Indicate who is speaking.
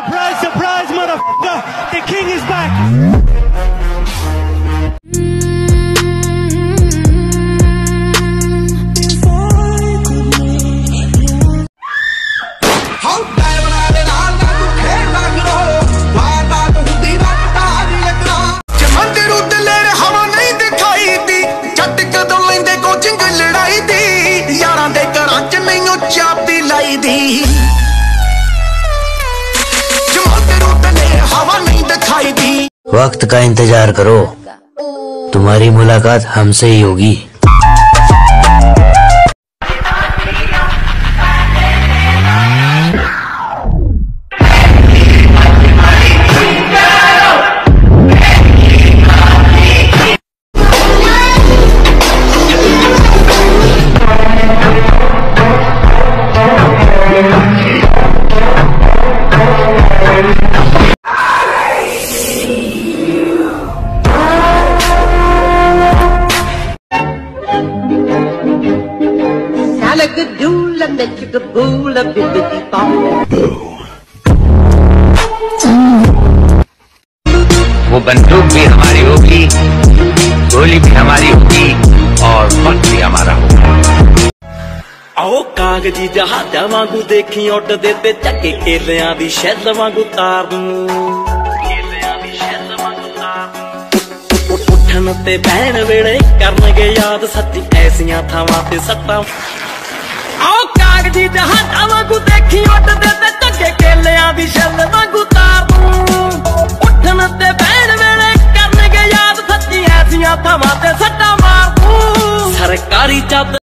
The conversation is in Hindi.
Speaker 1: Surprise, surprise, motherfucker! The king is back! वक्त का इंतज़ार करो। तुम्हारी मुलाकात हमसे ही होगी।
Speaker 2: Salagadoola, make you a boola, bibbidi bop.
Speaker 3: वो बंदूक भी हमारी होगी गोली भी हमारी होगी और वक्त भी हमारा होगा
Speaker 4: ਆਓ ਕਾਗਜੀ ਜਹਾਜ਼ਾਂ ਵਾਂਗੂ ਦੇਖੀ ਉੱਡਦੇ ਤੇ ਚੱਕੇ ਕੇਲਿਆਂ ਦੀ ਸ਼ੈਲ ਵਾਂਗੂ ਤਾਰ ਨੂੰ ਕੇਲਿਆਂ ਦੀ ਸ਼ੈਲ ਵਾਂਗੂ ਤਾਰ ਨੂੰ ਉੱਠਣ ਤੇ ਬਹਿਣ ਵੇਲੇ ਕਰਨਗੇ ਯਾਦ ਸੱਚੀ ਐਸੀਆਂ ਥਾਵਾਂ ਤੇ ਸੱਟਾਂ ਆਓ ਜਹਾਜ਼ਾਂ ਵਾਂਗੂ ਦੇਖੀ ਉੱਡਦੇ ਤੇ ਚੱਕੇ ਕੇਲਿਆਂ ਦੀ ਸ਼ੈਲ ਵਾਂਗੂ ਤਾਰ ਨੂੰ ਉੱਠਣ ਤੇ ਬਹਿਣ ਵੇਲੇ ਕਰਨਗੇ ਯਾਦ ਸੱਚੀ ਐਸੀਆਂ ਥਾਵਾਂ ਤੇ ਸੱਟਾਂ ਮਾਰ ਦੂੰ। ਸਰਕਾਰੀ ਚੱਦ